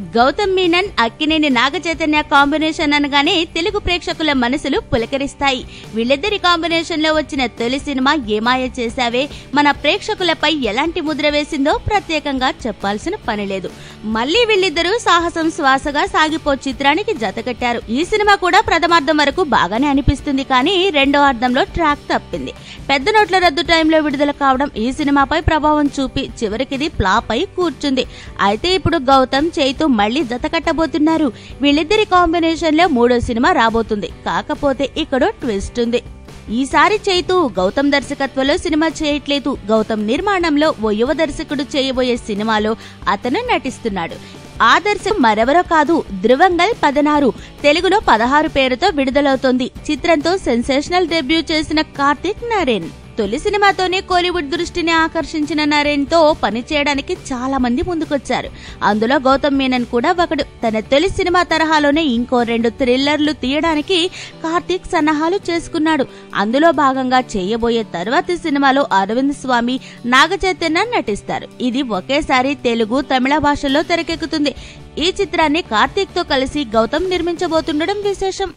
Gautam Menon Akkineni Naga Chaitanya combination అనగానే తెలుగు ప్రేక్షకుల మనసులు పులకరిస్తాయి. వీళ్ళిద్దరి కాంబినేషన్లో వచ్చిన తొలి సినిమా ఏమాయ చేశావే? మన ప్రేక్షకులపై ఎలాంటి ముద్ర వేసిందో ప్రత్యేకంగా చెప్పాల్సిన పని లేదు. మళ్ళీ వీళ్ళిద్దరూ సాహసం శ్వాసగా సాగిపో చిత్రానికి జతకట్టారు ఈ సినిమా కూడా ప్రథమార్థం వరకు బాగానే అనిపిస్తుంది కానీ రెండో అర్థంలో ట్రాక్ తప్పింది. పెద్ద నోట్ల రద్దు టైంలో విడుదల కావడం ఈ సినిమాపై ప్రభావం చూపి చివరికిది ప్లాప్ అయి కూర్చుంది. అయితే ఇప్పుడు గౌతమ్ చైతు మళ్ళీ జత కట్టబోతున్నారు. వీళ్ళిద్దరి కాంబినేషన్లో మూడో సినిమా రాబోతుంది. కాకపోతే ఇక్కడ ట్విస్ట్ ఉంది. ఈసారి చైతు గౌతమ్ దర్శకత్వంలో సినిమా చేయట్లేదు. గౌతమ్ నిర్మాణంలో ఓ యువ దర్శకుడు చేయబోయే సినిమాలో అతను నటిస్తున్నాడు. ఆదర్శం మరెవరో కాదు ధృవంగల్ పదనారు. తెలుగులో పదహారు పేరుతో విడుదలవుతోంది. చిత్రంతో సెన్సేషనల్ డెబ్యూ చేసిన కార్తిక్ నరేన్. తొలి సినిమాతోనే కోలీవుడ్ దృష్టిని ఆకర్షించిన నరేన్తో పనిచేయడానికి చాలా మంది ముందుకొచ్చారు. అందులో గౌతమ్ మీనన్ కూడా ఒకడు. తన తొలి సినిమా తరహాలోనే ఇంకో రెండు థ్రిల్లర్లు తీయడానికి కార్తీక్ సన్నాహాలు చేసుకున్నాడు. అందులో భాగంగా చేయబోయే తర్వాతి సినిమాలో అరవింద్ స్వామి నాగ చైతన్య నటిస్తారు. ఇది ఒకేసారి తెలుగు తమిళ భాషల్లో తెరకెక్కుతుంది. ఈ చిత్రాన్ని కార్తీక్తో కలిసి గౌతమ్ నిర్మించబోతుండడం విశేషం.